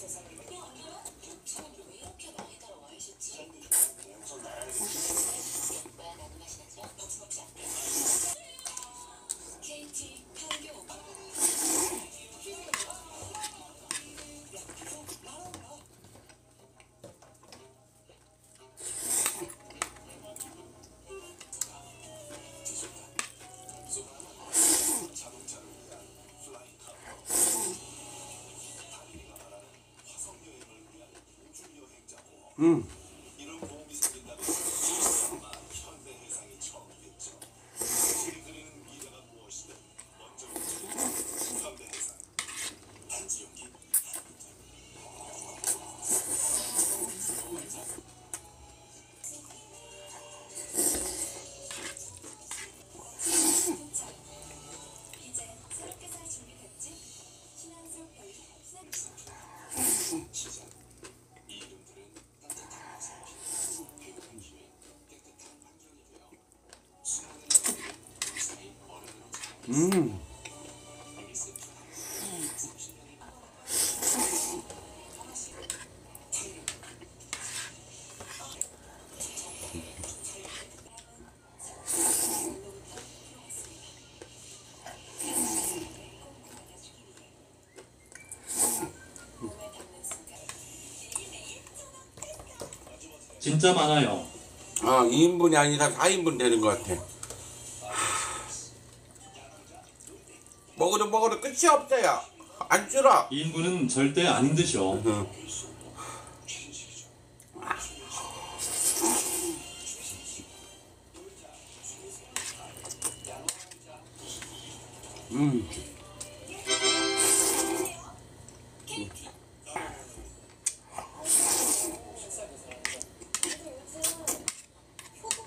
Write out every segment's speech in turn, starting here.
Gracias, amigo. 음. 진짜. 진짜 많아요. 아, 2인분이 아니라 4인분 되는 것 같아. 먹어도 먹어도 끝이 없어요. 안 줄어. 인분은 절대 안 힘드셔. 음.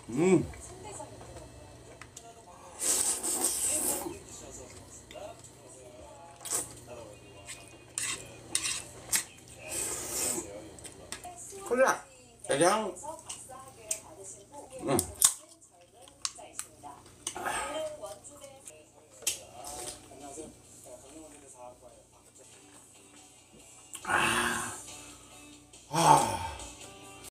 음. 콜라 짜장 응. 아. 아.